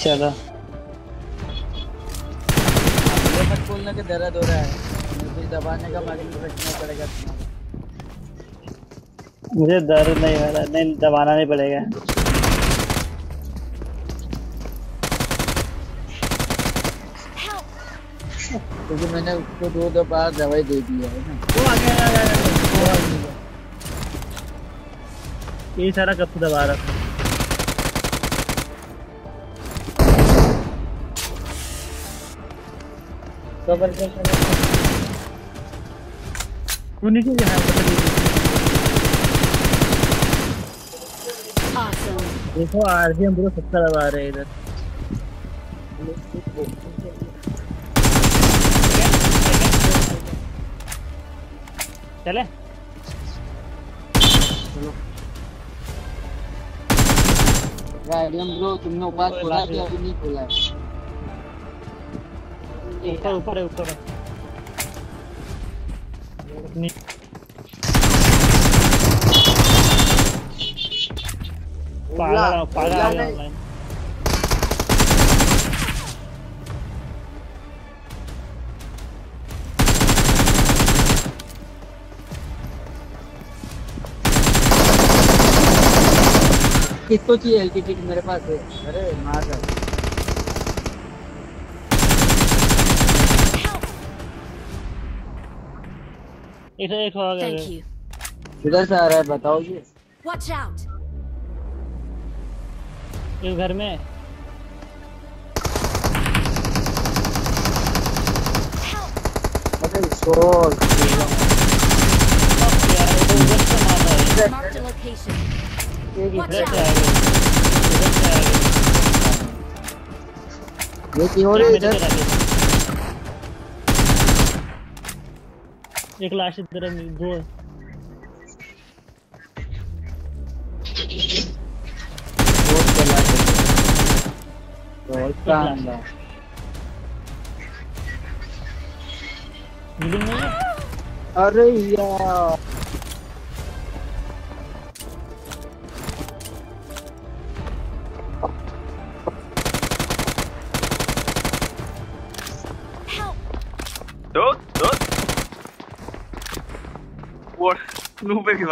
चलो। ये मत बोलना कि दर्द हो रहा है। मुझे दबाने का मालूम रखना पड़ेगा। मुझे दर्द नहीं हो रहा नहीं दबाना नहीं पड़ेगा। क्योंकि मैंने उसको दो दो बार दवाई दे दी है ना? वो आ गया। ये सारा कब से दबा रहा था? वो नीचे यहाँ पर Awesome. देखो आर भी हम पूरा दबा रहे हैं इधर। चले। राइडियम ब्रो तुमने ऊपर खोला कि अभी नहीं खोला है? ऊपर ऊपर है ऊपर है। पागल पागल ऑनलाइन किसको चाहिए एलटी किट मेरे पास है। अरे मार एक एक हो गया Thank you. किधर से आ रहा है बताओ ये Watch out. इस घर में अरे शोर यार वो उधर से मार रहा Marked a location. Watch इधर से out. आ गया इधर से आ गया ये की हो रही है इधर एक लाश इधर है, दो है। अरे यार War, nube bir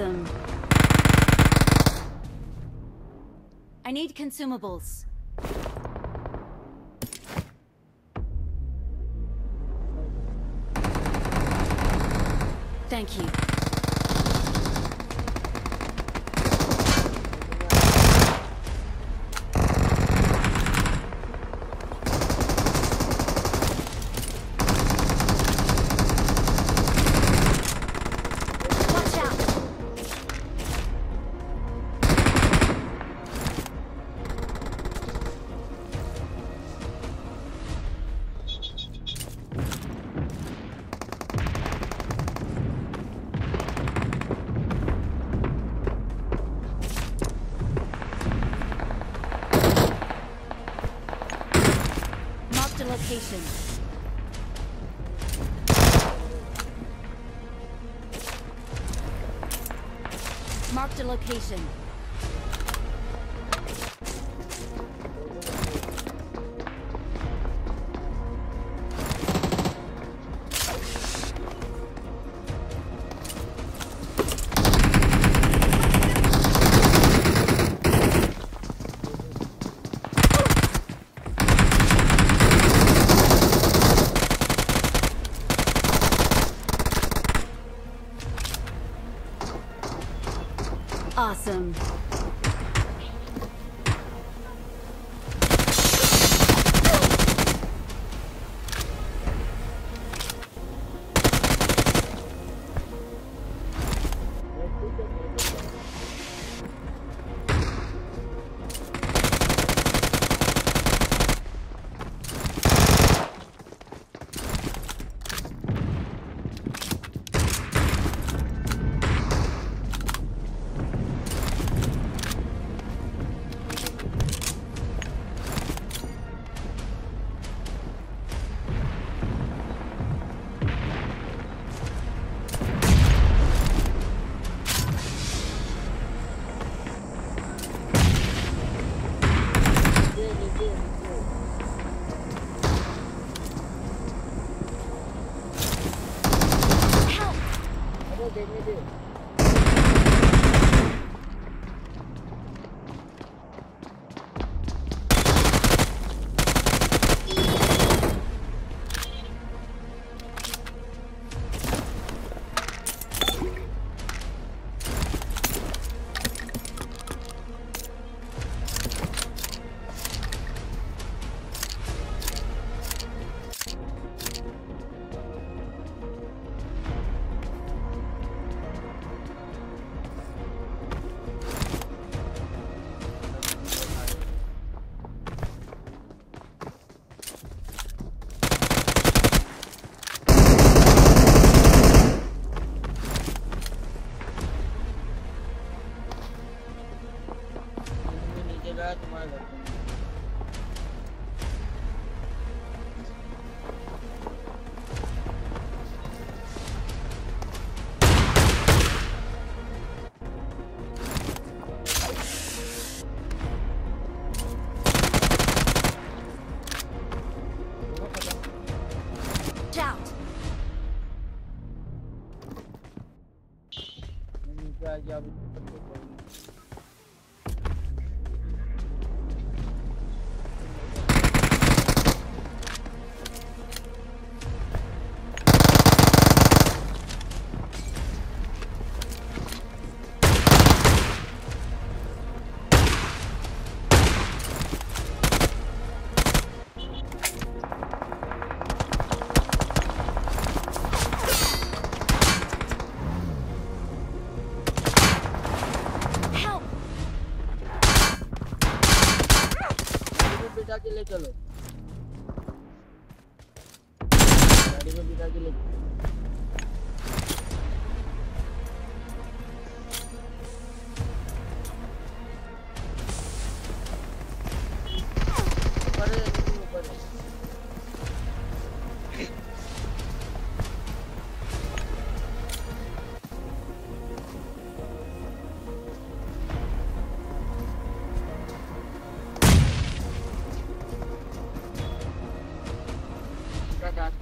Awesome. I need consumables. Thank you. Marked a location. them. Yeah.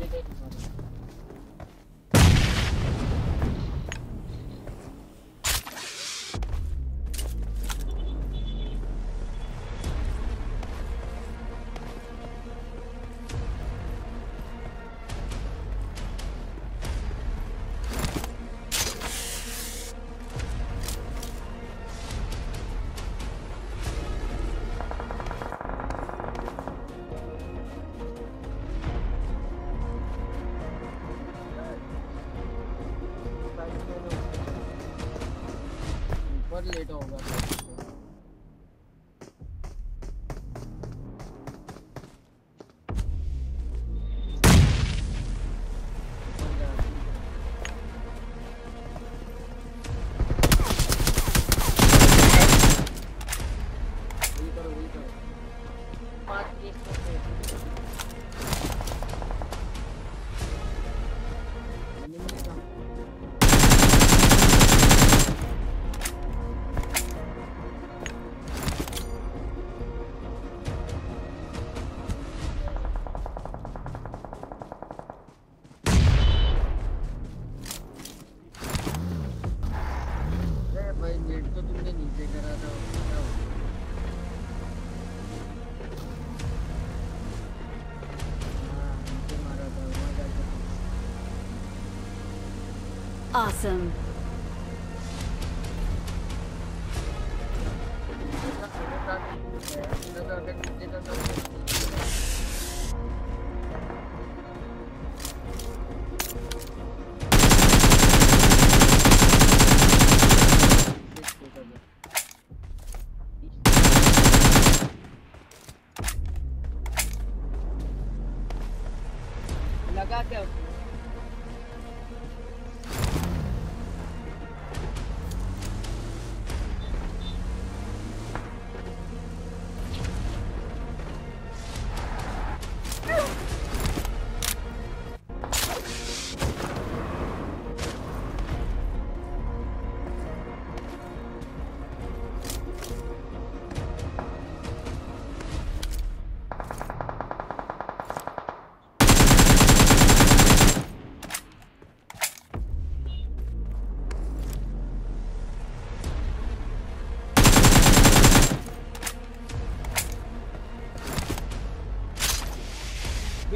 deles, mano. Late होगा तो तुमने नीचे करा था हो Awesome.